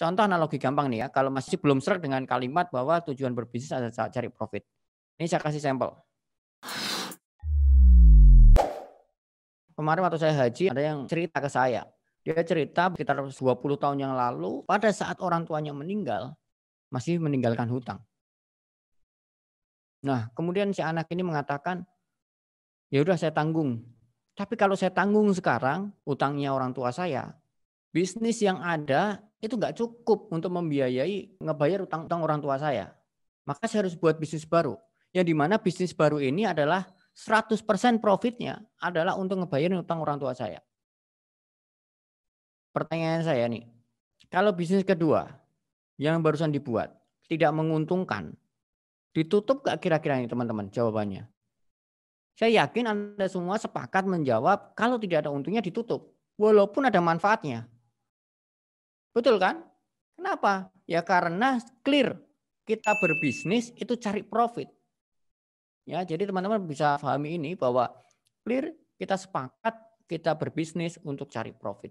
contoh analogi gampang nih ya, kalau masih belum serak dengan kalimat bahwa tujuan berbisnis adalah cari profit. Ini saya kasih sampel. Kemarin waktu saya haji ada yang cerita ke saya. Dia cerita sekitar 20 tahun yang lalu pada saat orang tuanya meninggal masih meninggalkan hutang. Nah, kemudian si anak ini mengatakan, ya udah saya tanggung. Tapi kalau saya tanggung sekarang, utangnya orang tua saya, bisnis yang ada itu nggak cukup untuk membiayai ngebayar utang-utang orang tua saya. Maka saya harus buat bisnis baru. Yang di mana bisnis baru ini adalah 100% profitnya adalah untuk ngebayarin utang orang tua saya. Pertanyaan saya nih, kalau bisnis kedua yang barusan dibuat tidak menguntungkan, Ditutup gak kira-kira ini teman-teman jawabannya? Saya yakin Anda semua sepakat menjawab kalau tidak ada untungnya ditutup. Walaupun ada manfaatnya. Betul kan? Kenapa? Ya karena clear. Kita berbisnis itu cari profit. Ya, jadi teman-teman bisa pahami ini bahwa clear kita sepakat kita berbisnis untuk cari profit.